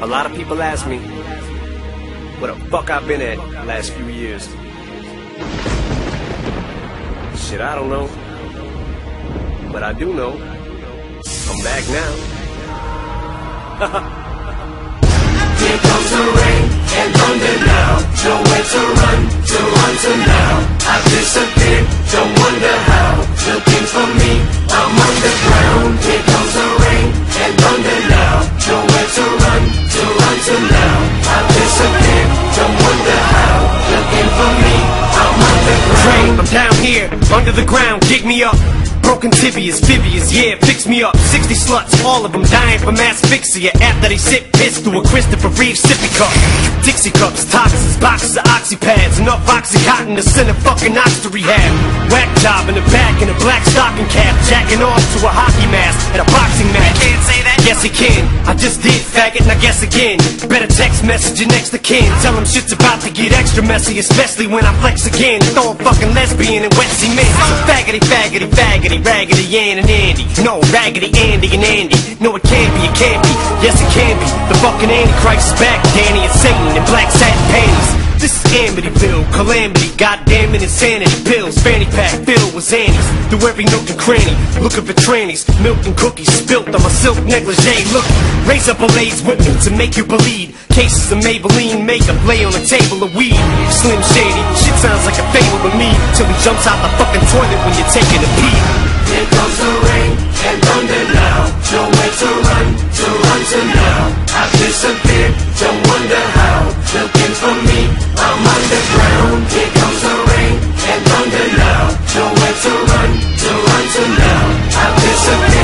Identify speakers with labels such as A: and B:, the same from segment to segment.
A: A lot of people ask me what the fuck I've been at last few years. Shit, I don't know. But I do know. I'm back now.
B: Here comes the rain
A: down here, under the ground, dig me up. Broken tibias, fibias, yeah, fix me up. 60 sluts, all of them dying from asphyxia after they sip piss through a Christopher Reeve sippy cup. Dixie cups, toxins, boxes of oxypads, enough oxycontin to send a fucking ox to rehab. Whack job in the back in a black stocking cap, jacking off to a hockey mask at a boxing match. can't say that? Yes, he can. I just did, faggot, and I guess again. Better text message your next to kin. Tell him shit's about to get extra messy, especially when I flex again. Throw a fucking lesbian and wet cement. So faggoty, faggoty, faggoty, raggedy, Ann and Andy. No, raggedy Andy and Andy. No, it can't be, it can't be. Yes, it can be. The fucking Antichrist is back, Danny and Satan in black satin panties. This is Amityville, calamity, goddamn it, insanity. Pills, fanny pack, filled with zannies. Through every nook and cranny, looking for trannies. Milk and cookies spilt on my silk negligee. Look, raise up a lace with me to make you believe. Cases of Maybelline makeup lay on a table of weed. Slim Shady, shit sounds like a fable to me. Till he jumps out the fucking toilet when you're taking a pee.
B: Here comes the rain to run, to run to now. I've disappeared,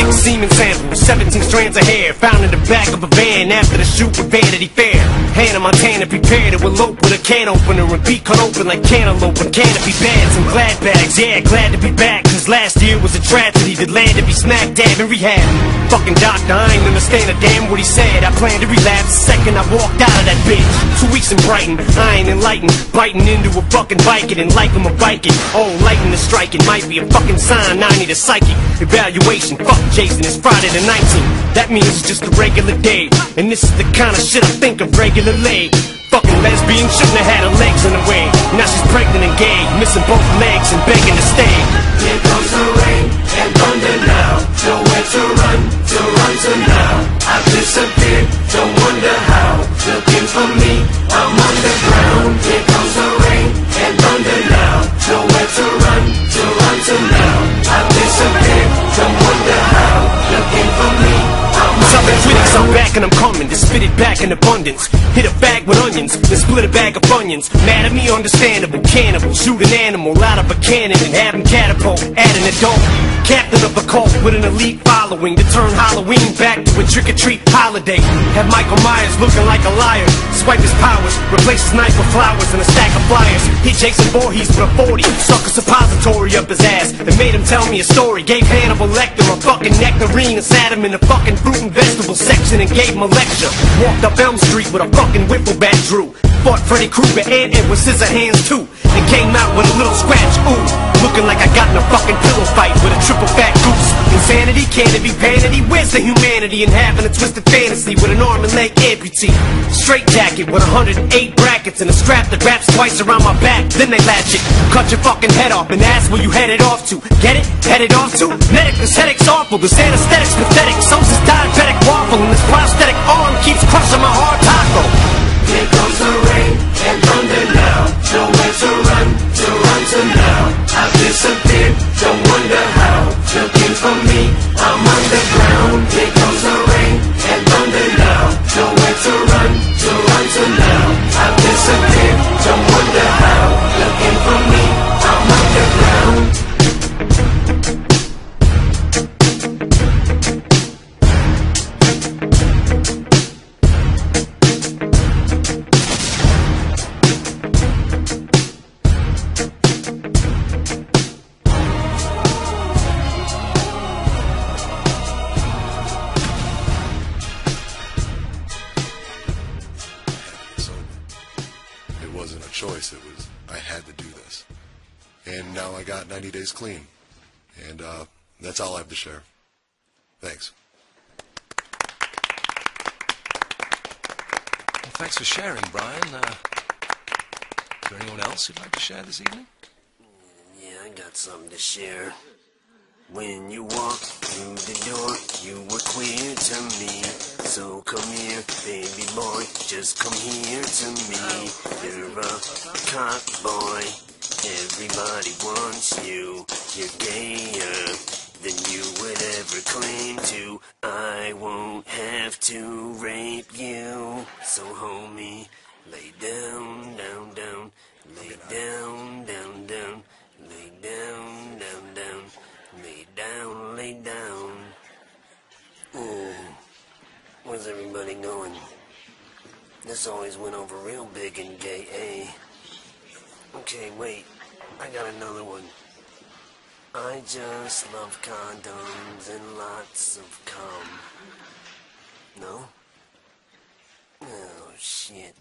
A: Six semen samples, 17 strands of hair Found in the back of a van after the shoot with Vanity Fair. Hannah Montana prepared to elope with a can opener And be cut open like cantaloupe with canopy bags and glad bags. Yeah, glad to be back Cause last year was a tragedy that landed me smack dab in rehab. Fucking doctor, I ain't understand a damn what he said. I planned to relapse the second I walked out of that bitch. Two weeks in Brighton, I ain't enlightened. Biting into a fucking bike and like him a biking Oh, lightning is striking might be a fucking sign I need a psychic evaluation. Fuck Jason, it's Friday the 19th That means it's just a regular day And this is the kind of shit I think of regularly Fucking lesbian shouldn't have had her legs in the way Now she's pregnant and gay Missing both legs and begging to stay
B: Here comes the rain and thunder now. Nowhere to run, to run to now. I've disappeared, don't wonder how. Looking for me, I'm underground.
A: Abundance. Hit a bag with onions, then split a bag of onions. Mad at me, understandable. Cannibal, shoot an animal out of a cannon and have him catapult at an adult. Captain of a cult with an elite following to turn Halloween back a trick or treat holiday. Have Michael Myers looking like a liar. Swipe his powers, replace his knife with flowers and a stack of flyers. Hit Jason Voorhees with a 40, suck a suppository up his ass, and made him tell me a story. Gave Hannibal Lecter a fucking nectarine and sat him in the fucking fruit and vegetable section and gave him a lecture. Walked up Elm Street with a fucking Wiffle bat drew. Fought Freddy Krueger and Edward Scissorhands too. And came out with a little scratch, ooh. Looking like I got in a fucking pillow fight with a triple fat goose. Insanity, can it be vanity? The humanity in having a twisted fantasy with an arm and leg amputee? Straight jacket with 108 brackets and a strap that wraps twice around my back. Then they latch it, cut your fucking head off and ask where you headed off to. Get it? Headed off to? Medic, this headache's awful. This anesthetic's pathetic. So's this diabetic waffle and this prosthetic arm keeps crushing my hard taco.
C: Wasn't a choice. It was I had to do this, and now I got 90 days clean, and uh, that's all I have to share. Thanks.
D: Well, thanks for sharing, Brian. Uh, is there anyone else who'd like to share this evening?
B: Yeah, I got something to share. When you walked through the door, you were clear to me. So come here, baby boy, just come here to me. You're a cock boy, everybody wants you. You're gayer than you would ever claim to. I won't have to This always went over real big in gay, A. Okay, wait, I got another one. I just love condoms and lots of cum. No? Oh, shit.